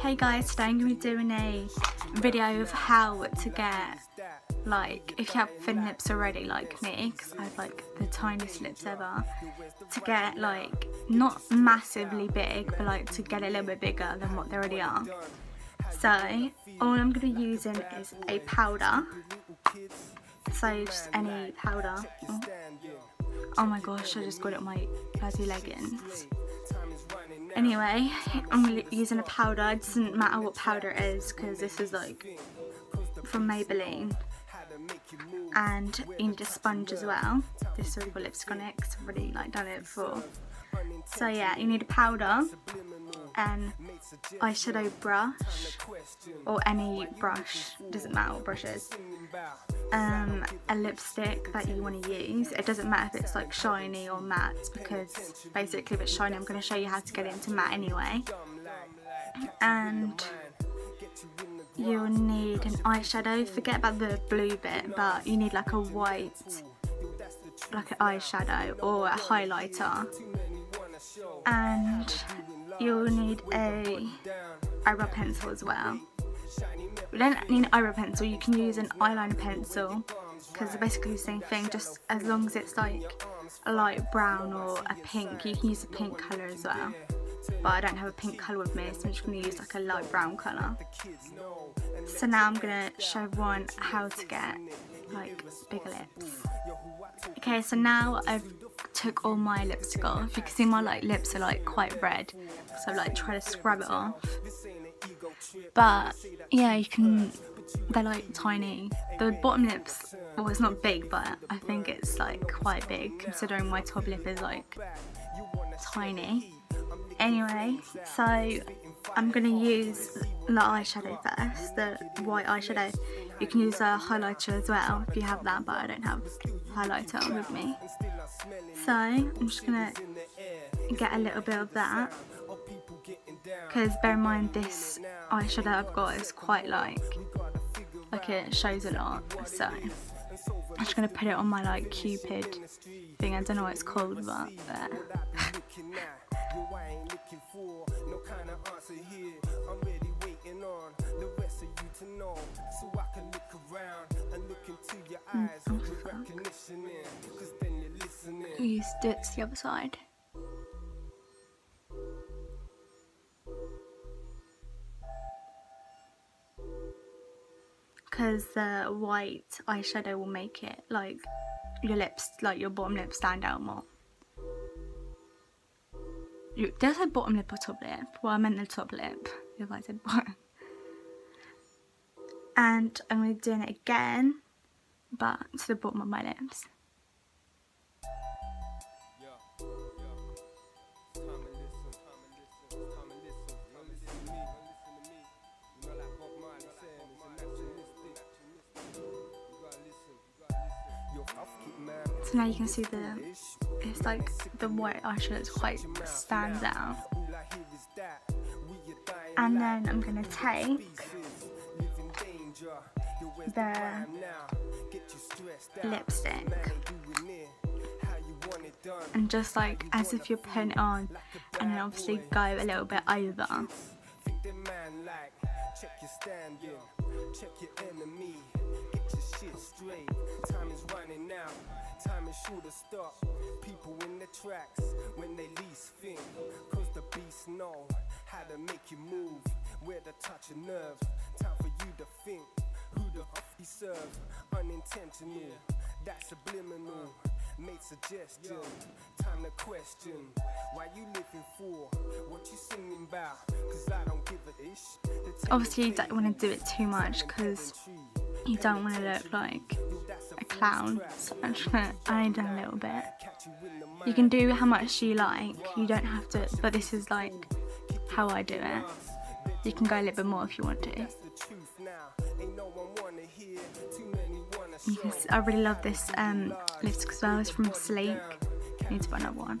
Hey guys, today I'm going to be doing a video of how to get, like, if you have thin lips already like me, because I have like the tiniest lips ever, to get like, not massively big, but like to get a little bit bigger than what they already are. So, all I'm going to be using is a powder, so just any powder. Oh, oh my gosh, I just got it on my bloody leggings. Anyway, I'm using a powder. It doesn't matter what powder it is because this is like from Maybelline. And you need a sponge as well. This already got lipstick I've already like done it before. So yeah, you need a powder and eyeshadow brush or any brush, doesn't matter what brush is. Um, a lipstick that you want to use. It doesn't matter if it's like shiny or matte because basically if it's shiny I'm going to show you how to get it into matte anyway. And you'll need an eyeshadow. Forget about the blue bit but you need like a white like an eyeshadow or a highlighter and you'll need a eyebrow pencil as well. You don't need an eyebrow pencil, you can use an eyeliner pencil because they're basically the same thing, just as long as it's like a light brown or a pink, you can use a pink colour as well. But I don't have a pink colour with me, so I'm just going to use like a light brown colour. So now I'm going to show everyone how to get like bigger lips. Okay, so now I've took all my lipstick off. You can see my like lips are like quite red, so I like try to scrub it off. But yeah, you can. They're like tiny. The bottom lips, well, it's not big, but I think it's like quite big considering my top lip is like tiny. Anyway, so I'm gonna use the eyeshadow first, the white eyeshadow. You can use a highlighter as well if you have that, but I don't have highlighter with me. So I'm just gonna get a little bit of that because bear in mind this eyeshadow I've got is quite like like it shows a lot so I'm just gonna put it on my like cupid thing I don't know what it's called but there. Mm, oh, Use it to the other side. Because the white eyeshadow will make it like your lips, like your bottom lip stand out more. You, did I say bottom lip or top lip? Well, I meant the top lip, if I said bottom. And I'm going to do it again, but to the bottom of my lips. So now you can see the, it's like the white eyeshadow quite stands out. And then I'm to take the lipstick. And just like as if you're putting it on and then obviously go a little bit over check your enemy, get your shit straight. Time is running out, time is sure to stop. People in the tracks when they least think. Cause the beast know how to make you move. Where to touch a nerve, time for you to think. Who the fuck he serve? Unintentional, that's subliminal. Made suggestion, time to question. Why you living for? What you singing about? Cause I don't give a ish. Obviously you don't want to do it too much because you don't want to look like a clown. So I'm just gonna add a little bit. You can do how much you like. You don't have to, but this is like how I do it. You can go a little bit more if you want to. I really love this um, lipstick as well. It's from Sleek. I need to buy another one.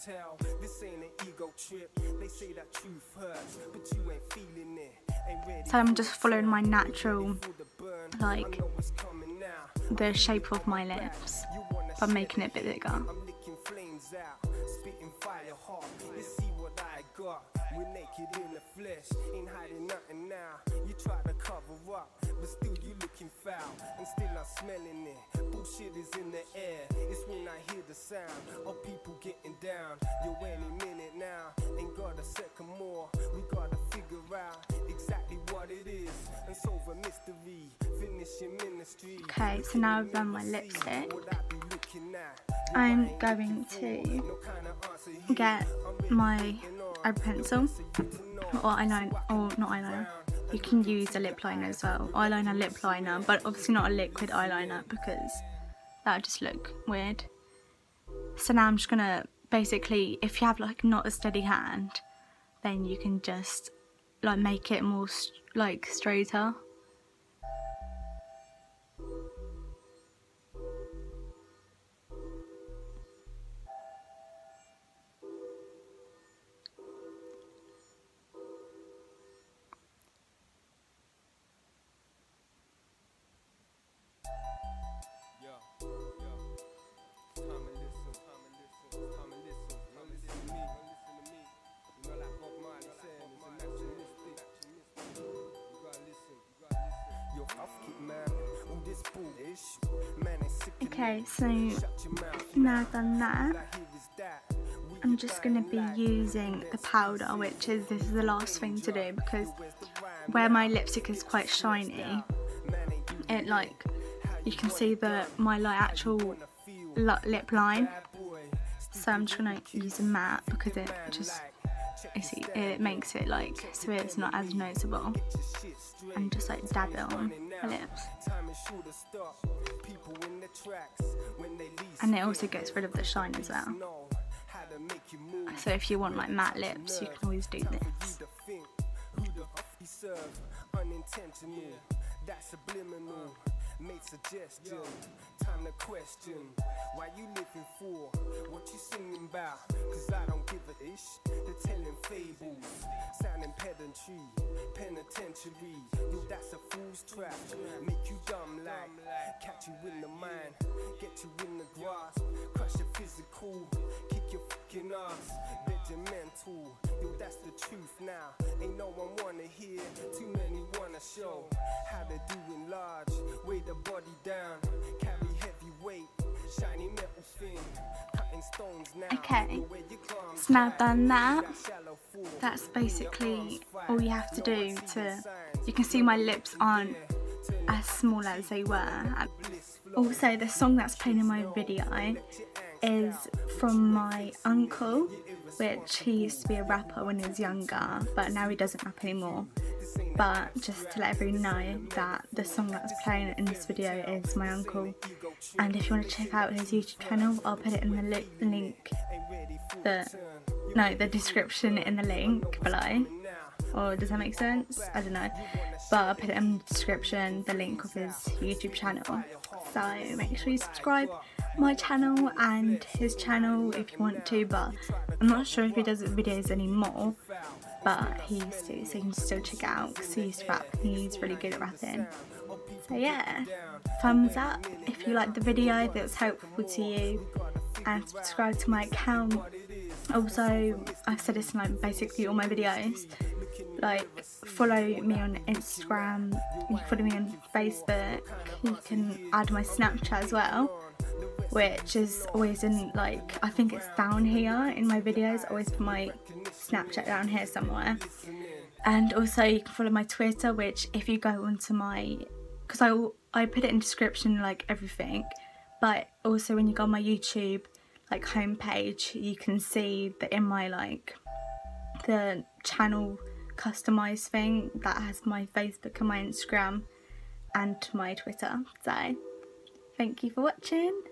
This ain't an abstract, this ain't a metaphor, this ain't a fairy tale, this ain't an ego trip. They say that truth hurts, but you ain't feeling it. So I'm just following my natural, like, the shape of my lips, but making it a bit bigger. See what I got We're naked in the flesh, ain't hiding nothing now. You try to cover up, but still you looking foul, and still I'm smelling it. Bullshit is in the air, it's when I hear the sound of people getting down. You're any minute now, ain't got a second more. We gotta figure out exactly what it is and solve a mystery. Finish your ministry. Okay, so now I've done my lipstick. I'm going to get my eyebrow pencil or eyeliner, or not eyeliner. You can use a lip liner as well. Eyeliner, lip liner, but obviously not a liquid eyeliner because that would just look weird. So now I'm just gonna basically, if you have like not a steady hand, then you can just like make it more like straighter. Okay, so now I've done that, I'm just going to be using the powder, which is, this is the last thing to do because where my lipstick is quite shiny, it like, you can see the my like actual lip line. So I'm just to use a matte because it just it makes it like so it's not as noticeable. And just like dab it on my lips. And it also gets rid of the shine as well. So if you want like matte lips you can always do this made suggestion. Time to question why you living for what you singing about. Cause I don't give a ish. They're telling fables, sounding pedantry, penitentiary. Yo, that's a fool's trap. Make you dumb like catch you in the mind, get you in the grasp, crush your physical, kick your fucking ass, regimental. Yo, that's the truth now. Ain't no one wanna hear, too many wanna show how they doing large. Weigh the body down, carry heavy weight, shiny metal thing. Okay, so now done that. That's basically all you have to do to. You can see my lips aren't as small as they were. Also, the song that's playing in my video is from my uncle which he used to be a rapper when he was younger, but now he doesn't rap anymore. But just to let everyone know that the song that's playing in this video is my uncle. And if you want to check out his YouTube channel, I'll put it in the li link, the, no, the description in the link below. Or does that make sense? I don't know. But I'll put it in the description, the link of his YouTube channel. So make sure you subscribe my channel and his channel if you want to but I'm not sure if he does videos anymore. But he used to so you can still check out because he used to rap and he's really good at rapping. So yeah thumbs up if you liked the video if it was helpful to you. And subscribe to my account. Also I've said this in like basically all my videos. Like follow me on Instagram, you can follow me on Facebook, you can add my Snapchat as well which is always in like I think it's down here in my videos always put my Snapchat down here somewhere. And also you can follow my Twitter which if you go onto my because I, I put it in description like everything. But also when you go on my YouTube like homepage you can see that in my like the channel customized thing that has my Facebook and my Instagram and my Twitter. So thank you for watching